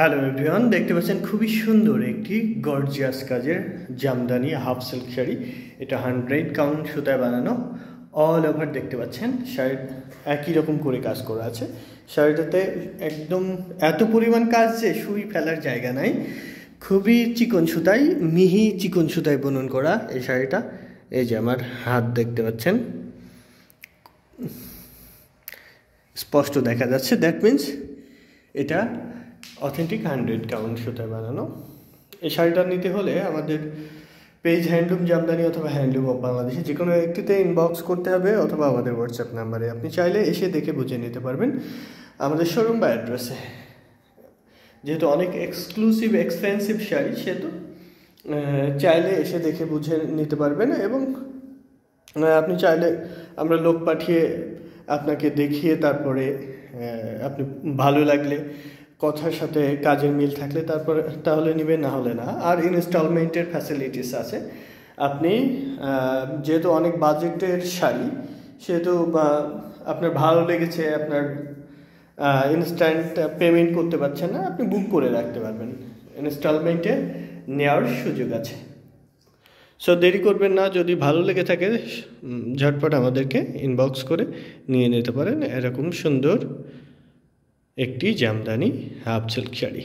Hello everyone দেখতে পাচ্ছেন খুবই সুন্দর একটি গর্জিয়াস কাজের জামদানি হাফ সিল্ক শাড়ি। এটা হান্ড্রেড কাউন্ট সুতায় বানানো। অল ওভার দেখতে পাচ্ছেন, শাড়ি একই রকম করে কাজ করা আছে। শাড়িটাতে একদম এত পরিমাণ কাজ যে সুই ফেলার জায়গা নাই। খুবই চিকন সুতাই মিহি চিকন সুতায় বুনন করা এই শাড়িটা। এই যে আমার হাত দেখতে পাচ্ছেন। স্পষ্ট দেখা যাচ্ছে দ্যাট মিন্স এটা অথেন্টিক হান্ড্রেড কাউন্ট সুতায় বানানো। এই শাড়িটা নিতে হলে আমাদের পেজ হ্যান্ডলুম জামদানি অথবা হ্যান্ডলুম অফ বাংলাদেশে যে কোনো একটিতে ইনবক্স করতে হবে অথবা আমাদের হোয়াটসঅ্যাপ নাম্বারে আপনি চাইলে এসে দেখে বুঝে নিতে পারবেন আমাদের শোরুম বা অ্যাড্রেসে যেহেতু অনেক এক্সক্লুসিভ এক্সপেন্সিভ শাড়ি, সেহেতু চাইলে এসে দেখে বুঝে নিতে পারবেন এবং আপনি চাইলে আমরা লোক পাঠিয়ে আপনাকে দেখিয়ে তারপরে আপনি ভালো লাগলে কথার সাথে কাজের মিল থাকলে তারপর তাহলে নেবেন না হলে না। আর ইনস্টলমেন্টের ফ্যাসিলিটিস আছে। আপনি যেহেতু অনেক বাজেটের শাড়ি, সেহেতু আপনার ভালো লেগেছে, আপনার ইনস্ট্যান্ট পেমেন্ট করতে পারছেন না, আপনি বুক করে রাখতে পারবেন। ইনস্টলমেন্টে নেওয়ার সুযোগ আছে। সো দেরি করবেন না, যদি ভালো লেগে থাকে ঝটপট আমাদেরকে ইনবক্স করে নিয়ে নিতে পারেন। এরকম সুন্দর একটি জামদানি হাফ শাড়ি।